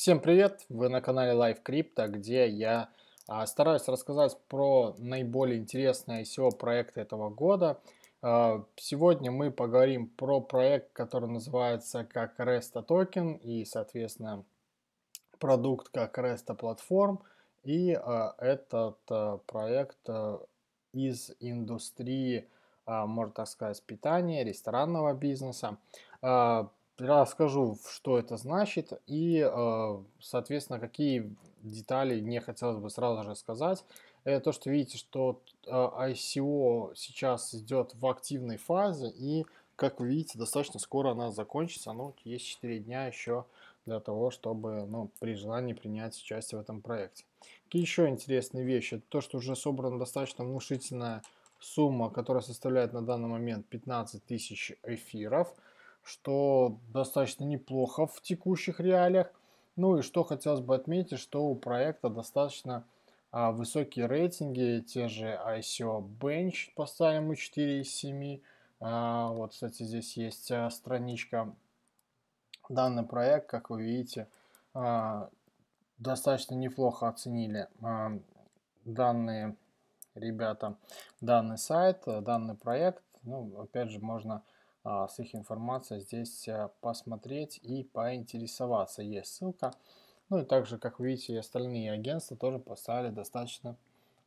Всем привет! Вы на канале Live Crypto, где я а, стараюсь рассказать про наиболее интересные ICO проекты этого года. А, сегодня мы поговорим про проект, который называется как Resta Token и, соответственно, продукт как Resta Platform. И а, этот а, проект а, из индустрии, а, можно так сказать, питания, ресторанного бизнеса. А, расскажу, что это значит и, э, соответственно, какие детали мне хотелось бы сразу же сказать. Это то, что видите, что э, ICO сейчас идет в активной фазе и, как вы видите, достаточно скоро она закончится. Ну, есть 4 дня еще для того, чтобы ну, при желании принять участие в этом проекте. Какие еще интересные вещи? Это то, что уже собрана достаточно внушительная сумма, которая составляет на данный момент 15 тысяч эфиров – что достаточно неплохо в текущих реалиях. Ну и что хотелось бы отметить, что у проекта достаточно а, высокие рейтинги, те же ICO Bench поставим мы 4 из 7. А, вот, кстати, здесь есть а, страничка. Данный проект, как вы видите, а, достаточно неплохо оценили а, данные ребята, данный сайт, данный проект. Ну, опять же, можно с их информацией здесь э, посмотреть и поинтересоваться. Есть ссылка. Ну и также, как видите, остальные агентства тоже поставили достаточно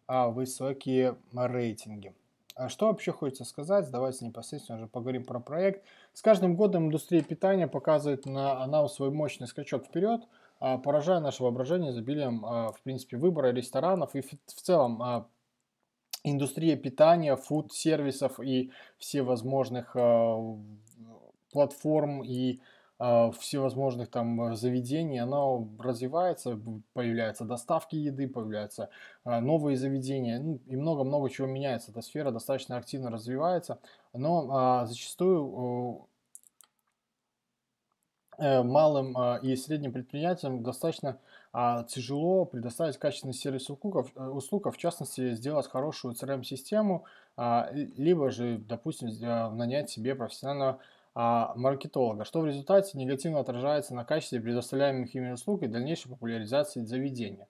а, высокие рейтинги. А что вообще хочется сказать? Давайте непосредственно уже поговорим про проект. С каждым годом индустрия питания показывает на она свой мощный скачок вперед, поражая наше воображение изобилием, в принципе, выбора ресторанов и в целом индустрия питания, фуд-сервисов и всевозможных э, платформ и э, всевозможных там заведений, она развивается, появляются доставки еды, появляются э, новые заведения, ну, и много-много чего меняется. Эта сфера достаточно активно развивается, но э, зачастую Э, малым а, и средним предприятиям достаточно а, тяжело предоставить качественный сервис услуг, э, услуг, а в частности сделать хорошую CRM-систему, либо же, допустим, нанять себе профессионального а, маркетолога, что в результате негативно отражается на качестве предоставляемых ими услуг и дальнейшей популяризации заведения.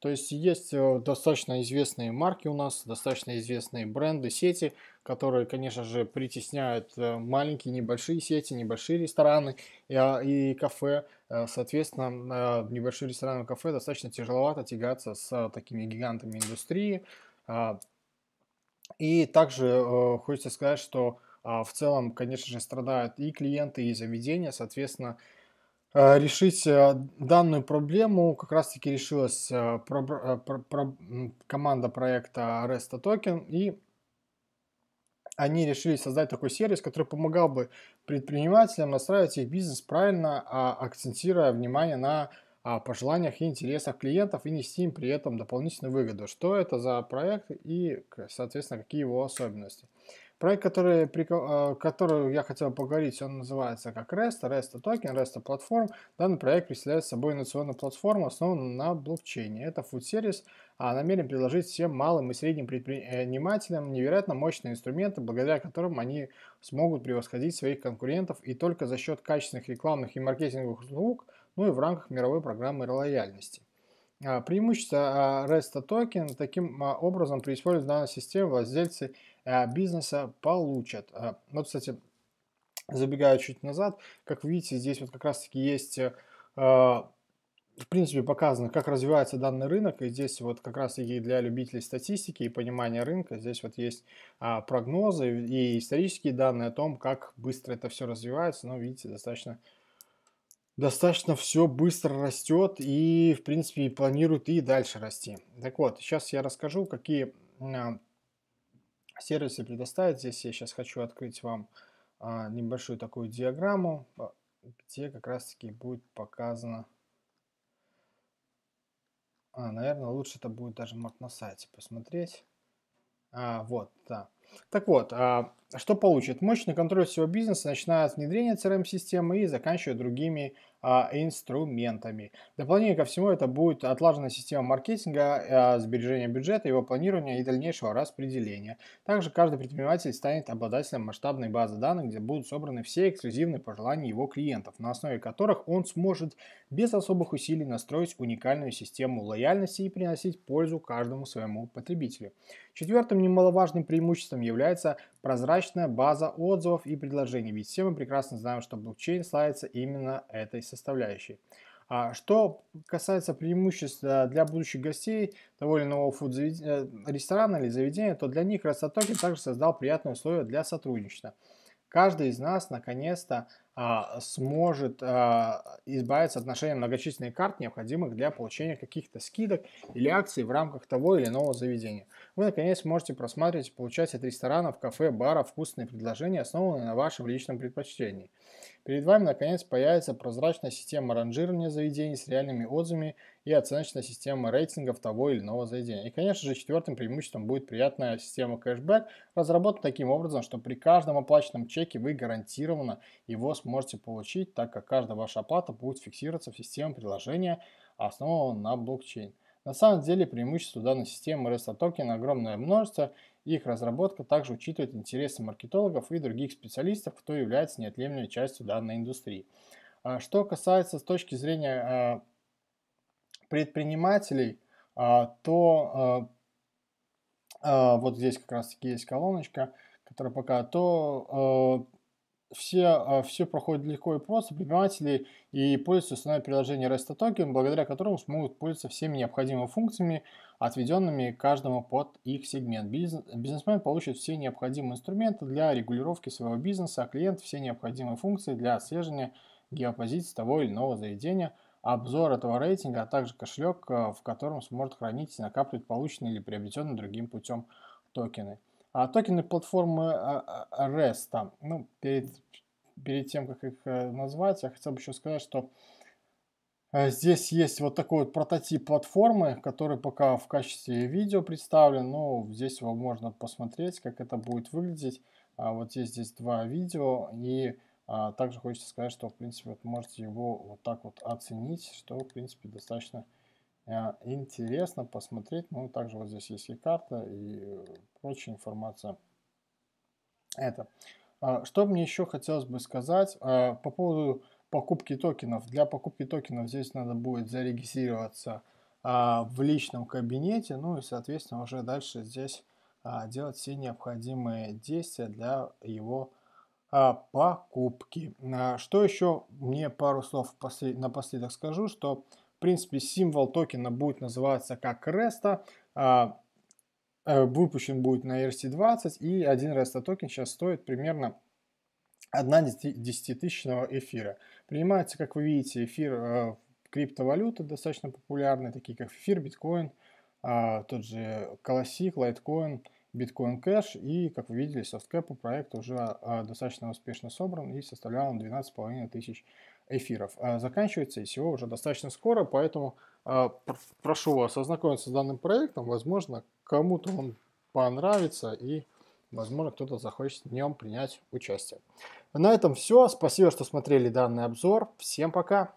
То есть есть э, достаточно известные марки у нас, достаточно известные бренды, сети, которые, конечно же, притесняют э, маленькие, небольшие сети, небольшие рестораны и, а, и кафе. Э, соответственно, небольшие рестораны и кафе достаточно тяжеловато тягаться с такими гигантами индустрии. А, и также хочется сказать, что а, в целом, конечно же, страдают и клиенты, и заведения. Соответственно, решить данную проблему как раз-таки решилась команда проекта Resta Token. И они решили создать такой сервис, который помогал бы предпринимателям настраивать их бизнес правильно, акцентируя внимание на пожеланиях и интересах клиентов и нести им при этом дополнительную выгоду. Что это за проект и, соответственно, какие его особенности. Проект, который, э, который я хотел поговорить, он называется как REST, REST токен, REST платформ. Данный проект представляет собой инновационную платформу, основанную на блокчейне. Это фуд-сервис, а намерен предложить всем малым и средним предпринимателям невероятно мощные инструменты, благодаря которым они смогут превосходить своих конкурентов и только за счет качественных рекламных и маркетинговых услуг, ну и в рамках мировой программы лояльности. А, преимущество а, REST токен таким а, образом при использовании данной системы владельцы бизнеса получат. Вот, кстати, забегая чуть назад, как видите, здесь вот как раз-таки есть, в принципе, показано, как развивается данный рынок, и здесь вот как раз-таки для любителей статистики и понимания рынка, здесь вот есть прогнозы и исторические данные о том, как быстро это все развивается, но, видите, достаточно достаточно все быстро растет и, в принципе, планирует и дальше расти. Так вот, сейчас я расскажу, какие а, сервисы предоставить. Здесь я сейчас хочу открыть вам а, небольшую такую диаграмму, а, где как раз-таки будет показано... А, наверное, лучше это будет даже на сайте посмотреть. А, вот, да. Так вот, а, что получит? Мощный контроль всего бизнеса, начиная от внедрения CRM-системы и заканчивая другими а, инструментами. Дополнение ко всему это будет отлаженная система маркетинга, а, сбережения бюджета, его планирования и дальнейшего распределения. Также каждый предприниматель станет обладателем масштабной базы данных, где будут собраны все эксклюзивные пожелания его клиентов, на основе которых он сможет без особых усилий настроить уникальную систему лояльности и приносить пользу каждому своему потребителю. Четвертым немаловажным преимуществом является прозрачная база отзывов и предложений, ведь все мы прекрасно знаем, что блокчейн славится именно этой составляющей. А что касается преимуществ э, для будущих гостей того или иного фуд э, ресторана или заведения, то для них Ростотокен также создал приятные условия для сотрудничества. Каждый из нас наконец-то а, сможет а, избавиться от ношения многочисленных карт, необходимых для получения каких-то скидок или акций в рамках того или иного заведения. Вы наконец можете просматривать и получать от ресторанов, кафе, баров вкусные предложения, основанные на вашем личном предпочтении. Перед вами наконец появится прозрачная система ранжирования заведений с реальными отзывами и оценочная система рейтингов того или иного заведения. И, конечно же, четвертым преимуществом будет приятная система кэшбэк, разработана таким образом, что при каждом оплаченном чеке вы гарантированно его сможете получить, так как каждая ваша оплата будет фиксироваться в системе приложения, основанного на блокчейн. На самом деле преимущество данной системы REST токен огромное множество, их разработка также учитывает интересы маркетологов и других специалистов, кто является неотъемлемой частью данной индустрии. А что касается с точки зрения а, предпринимателей, а, то вот здесь как раз таки есть колоночка, которая пока, то все, все проходит легко и просто. Предприниматели и пользуются основное приложение REST благодаря которому смогут пользоваться всеми необходимыми функциями, отведенными каждому под их сегмент. Бизнесмен получит все необходимые инструменты для регулировки своего бизнеса, а клиент все необходимые функции для отслеживания геопозиции того или иного заведения, обзор этого рейтинга, а также кошелек, э, в котором сможет хранить и накапливать полученные или приобретенные другим путем токены. А токены платформы а, а, REST, ну, перед, перед тем, как их э, назвать, я хотел бы еще сказать, что э, Здесь есть вот такой вот прототип платформы, который пока в качестве видео представлен. Ну, здесь его можно посмотреть, как это будет выглядеть. А вот есть здесь два видео. И а, также хочется сказать, что, в принципе, вот можете его вот так вот оценить, что, в принципе, достаточно а, интересно посмотреть. Ну, также вот здесь есть и карта, и прочая информация. Это. А, что мне еще хотелось бы сказать а, по поводу покупки токенов. Для покупки токенов здесь надо будет зарегистрироваться в личном кабинете, ну и, соответственно, уже дальше здесь делать все необходимые действия для его покупки. Что еще мне пару слов напоследок скажу, что принципе, символ токена будет называться как REST, а, э, выпущен будет на ERC20, и один REST токен сейчас стоит примерно 1 десятитысячного эфира. Принимается, как вы видите, эфир э, криптовалюты достаточно популярные, такие как эфир, биткоин, тот же Classic, Litecoin, Bitcoin Cash. И, как вы видели, софткэп проект уже э, достаточно успешно собран и составлял 12,5 тысяч эфиров. А заканчивается ICO уже достаточно скоро, поэтому а, прошу вас ознакомиться с данным проектом. Возможно, кому-то он понравится и, возможно, кто-то захочет в нем принять участие. На этом все. Спасибо, что смотрели данный обзор. Всем пока!